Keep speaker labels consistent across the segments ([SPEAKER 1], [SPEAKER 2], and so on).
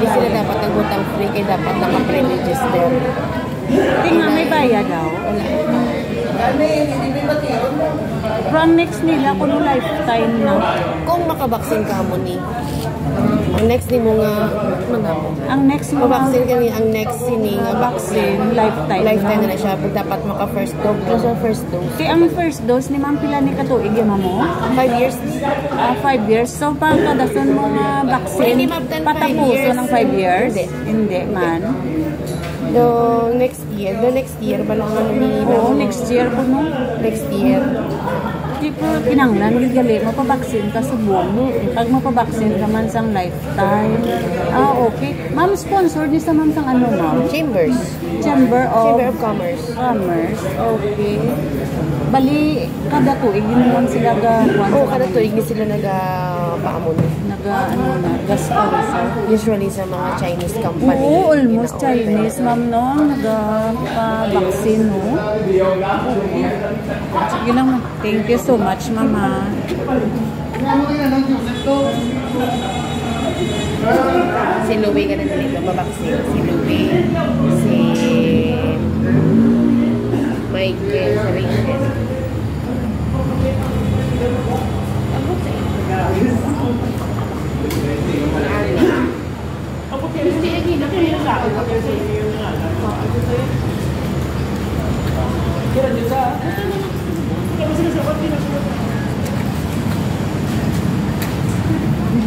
[SPEAKER 1] Hindi sila dapat nagbutang free, kaya dapat naka-pre-register.
[SPEAKER 2] Tingnan, may bayad daw.
[SPEAKER 1] Wala.
[SPEAKER 2] Pero ang next nila, kuno lifetime na.
[SPEAKER 1] Kung makabaksin ka mo ni, ang next ni mo nga, na mo?
[SPEAKER 2] Ang next mo,
[SPEAKER 1] Mabaksin ka ni, ang next sini nga vaccine,
[SPEAKER 2] lifetime,
[SPEAKER 1] lifetime na na siya. Dapat maka-first dose. Ano sa first dose?
[SPEAKER 2] Kaya ang first dose ni Ma'am Pila ni katuig yung mo?
[SPEAKER 1] Five years.
[SPEAKER 2] Ah, five years. So, pang kadason mo nga vaccine, patapuso ng five years?
[SPEAKER 1] Hindi.
[SPEAKER 2] Hindi, man.
[SPEAKER 1] The next year, the next year, balang ano ni
[SPEAKER 2] Oo, next year po no.
[SPEAKER 1] next year.
[SPEAKER 2] Di po, kinanglan, gigali, mapabaksin ka sa buong. Pag mapabaksin ka man sang lifetime. Ah, okay. Ma'am, sponsor ni sa ma'am sang ano, ma'am?
[SPEAKER 1] Chambers.
[SPEAKER 2] Chamber of
[SPEAKER 1] Chamber of Commerce.
[SPEAKER 2] Commerce. Okay. Bali, kada tuig, yun lang sila ga,
[SPEAKER 1] Oo, oh, kada tuig ni sila naga paamon.
[SPEAKER 2] naga, ano na, ga sponsor.
[SPEAKER 1] Usually sa mga Chinese company.
[SPEAKER 2] Oo, almost. Chinese, ma'am, no? Nagpa-vaccine, no? Sige lang. Thank you so much, mama.
[SPEAKER 1] Si Louie ka na dito babaksin. Si Louie, si Michael, si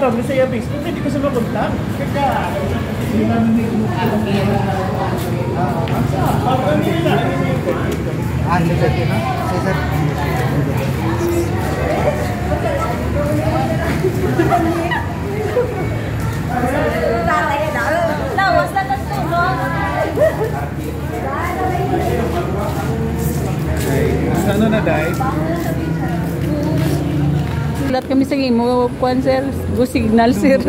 [SPEAKER 3] sa kami sa Yabis. Hindi ko sa makontak. Kaka.
[SPEAKER 4] Ano sa ito, no? Cesar.
[SPEAKER 3] Ano na, Day?
[SPEAKER 2] Sulat kami sa imo, kwan, sir. Go signal, sir.